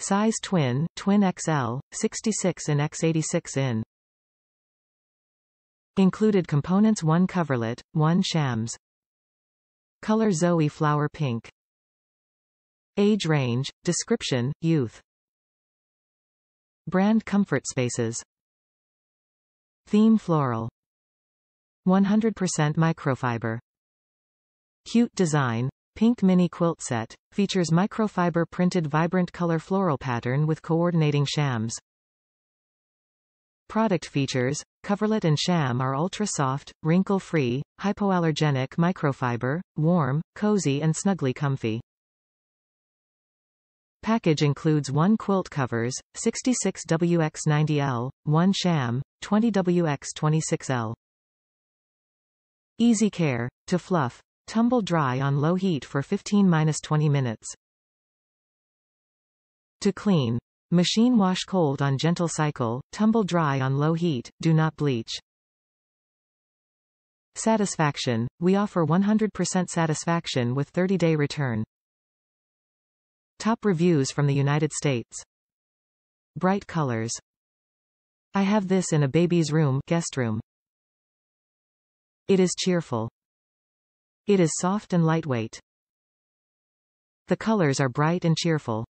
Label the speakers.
Speaker 1: Size twin, twin XL, 66 in x86 in. Included components 1 coverlet, 1 shams. Color Zoe flower pink. Age range, description, youth. Brand comfort spaces. Theme floral. 100% microfiber. Cute design. Pink mini quilt set. Features microfiber printed vibrant color floral pattern with coordinating shams. Product features, coverlet and sham are ultra-soft, wrinkle-free, hypoallergenic microfiber, warm, cozy and snugly comfy. Package includes one quilt covers, 66WX90L, one sham, 20WX26L. Easy care, to fluff, tumble dry on low heat for 15-20 minutes. To clean, Machine wash cold on gentle cycle, tumble dry on low heat, do not bleach. Satisfaction. We offer 100% satisfaction with 30-day return. Top reviews from the United States. Bright colors. I have this in a baby's room, guest room. It is cheerful. It is soft and lightweight. The colors are bright and cheerful.